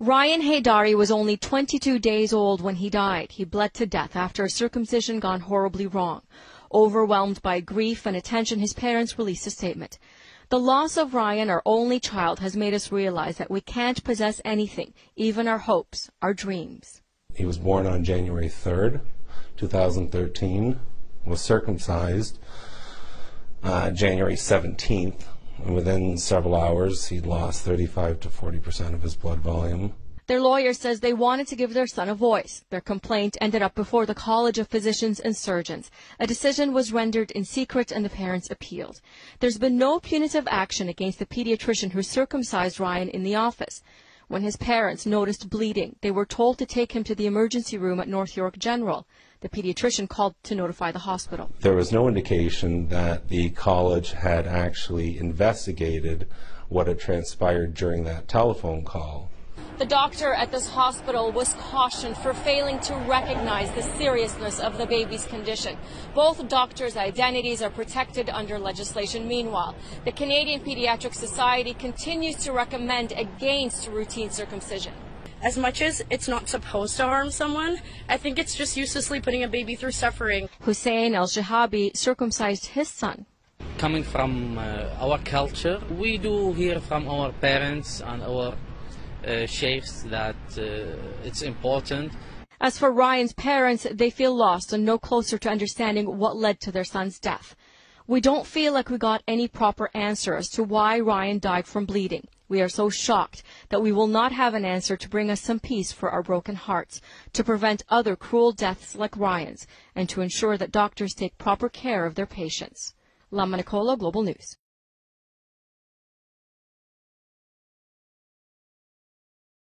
Ryan Heydari was only 22 days old when he died. He bled to death after a circumcision gone horribly wrong. Overwhelmed by grief and attention, his parents released a statement. The loss of Ryan, our only child, has made us realize that we can't possess anything, even our hopes, our dreams. He was born on January 3rd, 2013, was circumcised uh, January 17th, and within several hours he'd lost 35 to 40 percent of his blood volume. Their lawyer says they wanted to give their son a voice. Their complaint ended up before the College of Physicians and Surgeons. A decision was rendered in secret and the parents appealed. There's been no punitive action against the pediatrician who circumcised Ryan in the office. When his parents noticed bleeding, they were told to take him to the emergency room at North York General. The pediatrician called to notify the hospital. There was no indication that the college had actually investigated what had transpired during that telephone call. The doctor at this hospital was cautioned for failing to recognize the seriousness of the baby's condition. Both doctors' identities are protected under legislation. Meanwhile, the Canadian Pediatric Society continues to recommend against routine circumcision. As much as it's not supposed to harm someone, I think it's just uselessly putting a baby through suffering. Hussein Al-Jahabi circumcised his son. Coming from uh, our culture, we do hear from our parents and our uh, sheikhs that uh, it's important. As for Ryan's parents, they feel lost and no closer to understanding what led to their son's death. We don't feel like we got any proper answer as to why Ryan died from bleeding. We are so shocked that we will not have an answer to bring us some peace for our broken hearts, to prevent other cruel deaths like Ryan's, and to ensure that doctors take proper care of their patients. Lama Nicola, Global News.